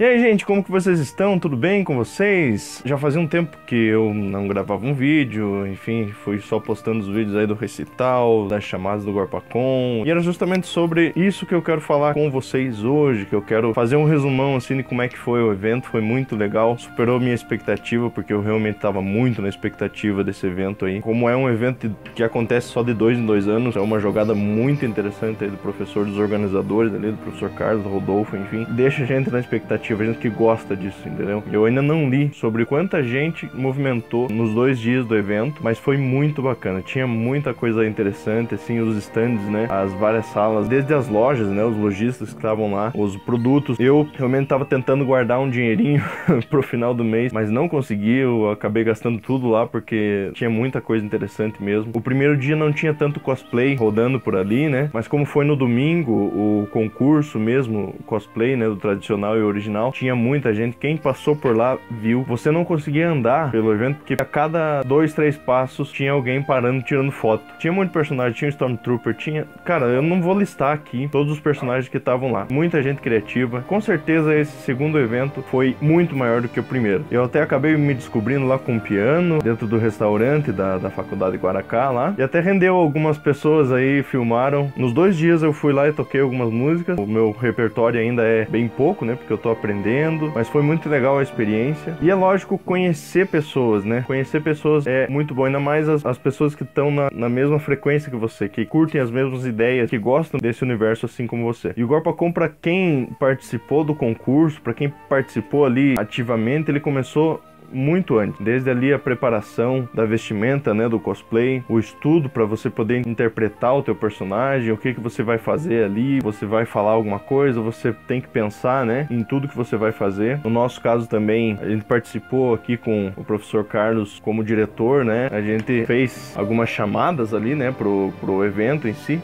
E aí, gente, como que vocês estão? Tudo bem com vocês? Já fazia um tempo que eu não gravava um vídeo, enfim, fui só postando os vídeos aí do recital, das chamadas do Gorpacon. E era justamente sobre isso que eu quero falar com vocês hoje, que eu quero fazer um resumão assim de como é que foi o evento. Foi muito legal, superou minha expectativa, porque eu realmente estava muito na expectativa desse evento aí. Como é um evento que acontece só de dois em dois anos, é uma jogada muito interessante aí do professor, dos organizadores ali, do professor Carlos, do Rodolfo, enfim. Deixa a gente na expectativa expectativa, gente que gosta disso, entendeu? Eu ainda não li sobre quanta gente movimentou nos dois dias do evento, mas foi muito bacana. Tinha muita coisa interessante, assim, os stands, né? As várias salas, desde as lojas, né? Os lojistas que estavam lá, os produtos. Eu realmente estava tentando guardar um dinheirinho pro final do mês, mas não consegui. Eu acabei gastando tudo lá porque tinha muita coisa interessante mesmo. O primeiro dia não tinha tanto cosplay rodando por ali, né? Mas como foi no domingo, o concurso mesmo, cosplay, né? Do tradicional e original Tinha muita gente. Quem passou por lá viu. Você não conseguia andar pelo evento porque a cada dois, três passos tinha alguém parando tirando foto. Tinha muito personagem, tinha o Stormtrooper, tinha. Cara, eu não vou listar aqui todos os personagens que estavam lá. Muita gente criativa. Com certeza esse segundo evento foi muito maior do que o primeiro. Eu até acabei me descobrindo lá com um piano dentro do restaurante da, da faculdade Guaracá lá. E até rendeu algumas pessoas aí, filmaram. Nos dois dias eu fui lá e toquei algumas músicas. O meu repertório ainda é bem pouco, né? Porque eu tô aprendendo mas foi muito legal a experiência. E é lógico conhecer pessoas, né? Conhecer pessoas é muito bom, ainda mais as, as pessoas que estão na, na, mesma frequência que você, que curtem as mesmas ideias, que gostam desse universo assim como você. E o Gorpacom, para quem participou do concurso, para quem participou ali ativamente, ele começou muito antes. Desde ali a preparação da vestimenta, né, do cosplay, o estudo para você poder interpretar o teu personagem, o que que você vai fazer ali, você vai falar alguma coisa, você tem que pensar, né, em tudo que você vai fazer. No nosso caso também, a gente participou aqui com o professor Carlos como diretor, né? A gente fez algumas chamadas ali, né, pro, pro evento em si.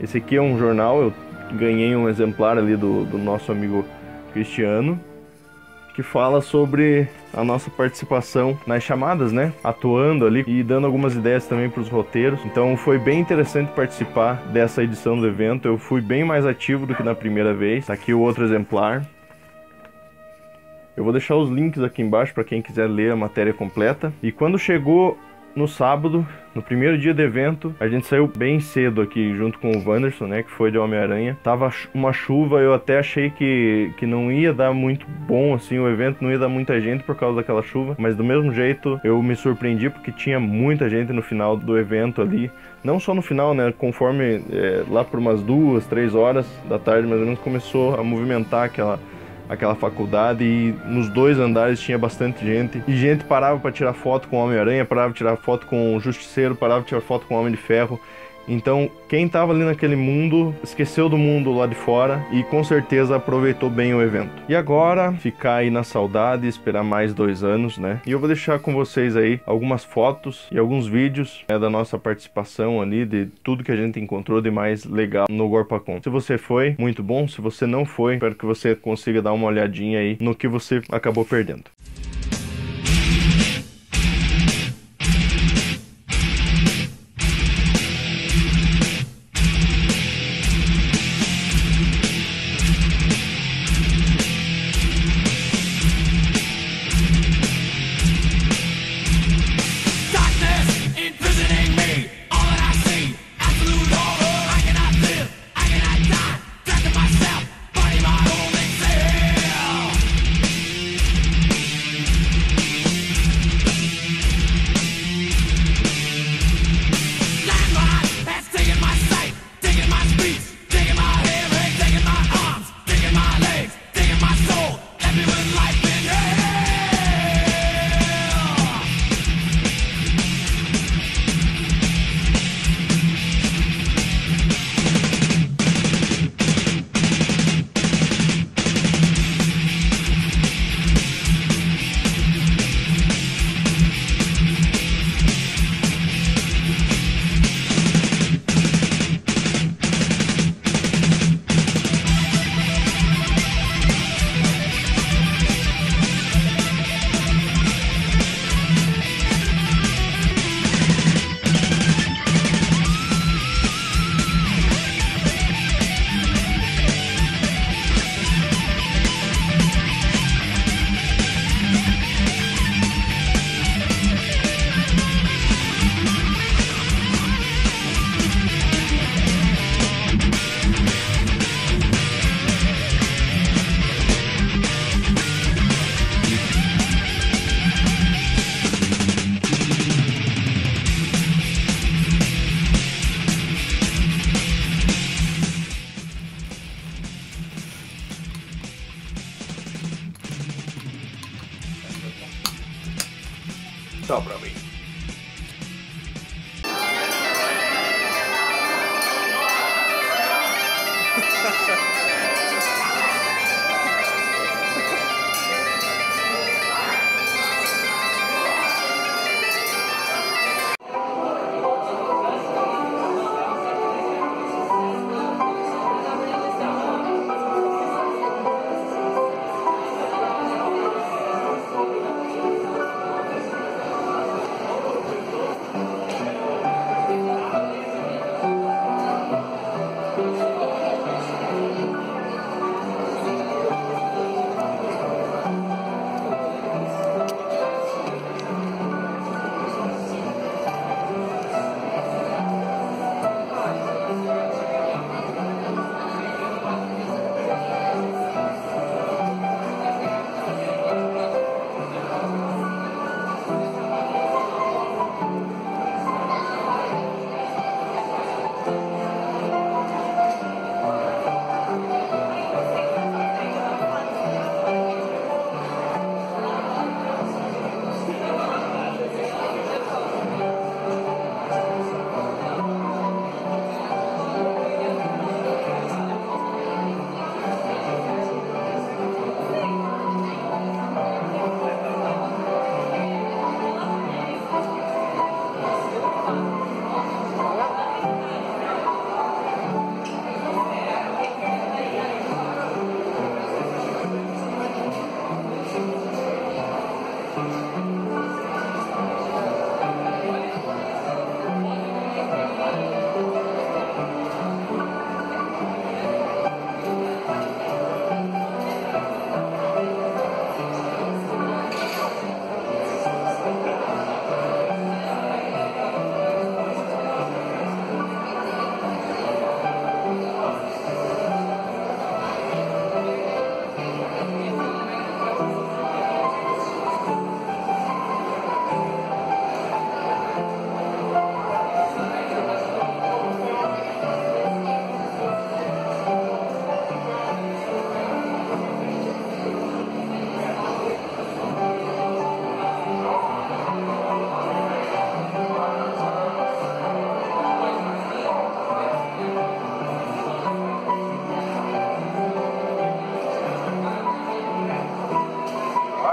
Esse aqui é um jornal, eu ganhei um exemplar ali do, do nosso amigo Cristiano que fala sobre a nossa participação nas chamadas, né? Atuando ali e dando algumas ideias também para os roteiros. Então foi bem interessante participar dessa edição do evento. Eu fui bem mais ativo do que na primeira vez. Tá aqui o outro exemplar. Eu vou deixar os links aqui embaixo para quem quiser ler a matéria completa. E quando chegou no sábado, no primeiro dia do evento, a gente saiu bem cedo aqui junto com o Wanderson, né, que foi de Homem-Aranha. Tava uma chuva, eu até achei que, que não ia dar muito bom assim o evento, não ia dar muita gente por causa daquela chuva, mas do mesmo jeito eu me surpreendi porque tinha muita gente no final do evento ali. Não só no final, né, conforme é, lá por umas duas, três horas da tarde mais ou menos começou a movimentar aquela aquela faculdade e nos dois andares tinha bastante gente. E gente parava para tirar foto com o Homem-Aranha, parava para tirar foto com o Justiceiro, parava para tirar foto com o Homem de Ferro. Então, quem estava ali naquele mundo esqueceu do mundo lá de fora e com certeza aproveitou bem o evento. E agora, ficar aí na saudade, esperar mais dois anos, né? E eu vou deixar com vocês aí algumas fotos e alguns vídeos né, da nossa participação ali, de tudo que a gente encontrou de mais legal no Gorpacon. Se você foi, muito bom. Se você não foi, espero que você consiga dar uma olhadinha aí no que você acabou perdendo.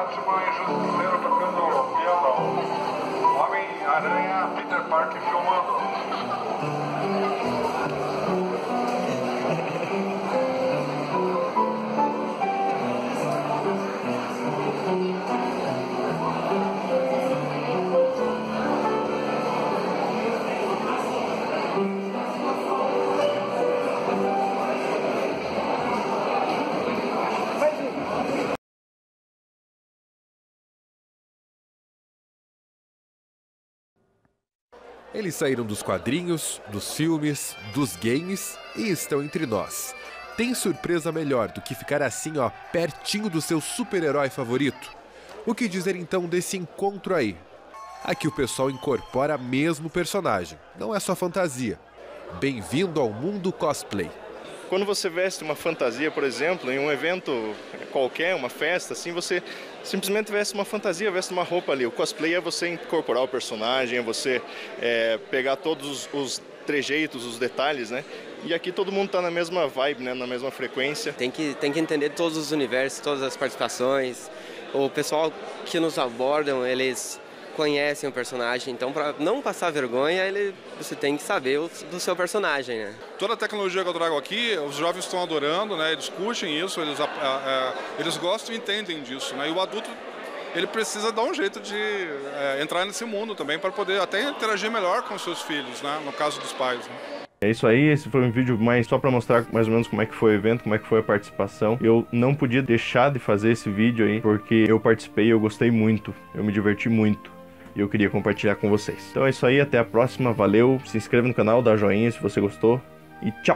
Batman e Justiceiro tocando violão. Homem-Aranha, Peter Parker filmando. Eles saíram dos quadrinhos, dos filmes, dos games e estão entre nós. Tem surpresa melhor do que ficar assim, ó, pertinho do seu super-herói favorito? O que dizer então desse encontro aí? Aqui o pessoal incorpora mesmo o personagem, não é só fantasia. Bem-vindo ao mundo cosplay. Quando você veste uma fantasia, por exemplo, em um evento qualquer, uma festa, assim, você simplesmente veste uma fantasia, veste uma roupa ali. O cosplay é você incorporar o personagem, é você é, pegar todos os, os trejeitos, os detalhes, né? E aqui todo mundo está na mesma vibe, né? Na mesma frequência. Tem que, tem que entender todos os universos, todas as participações. O pessoal que nos abordam, eles conhecem o personagem, então para não passar vergonha, ele, você tem que saber o, do seu personagem, né? Toda a tecnologia que eu trago aqui, os jovens estão adorando, né? Eles curtem isso, eles, a, a, eles gostam e entendem disso, né? E o adulto ele precisa dar um jeito de é, entrar nesse mundo também para poder até interagir melhor com os seus filhos, né? No caso dos pais. Né? É isso aí, esse foi um vídeo mais só para mostrar mais ou menos como é que foi o evento, como é que foi a participação. Eu não podia deixar de fazer esse vídeo aí, porque eu participei, eu gostei muito, eu me diverti muito. E eu queria compartilhar com vocês. Então é isso aí, até a próxima, valeu, se inscreva no canal, dá joinha se você gostou e tchau!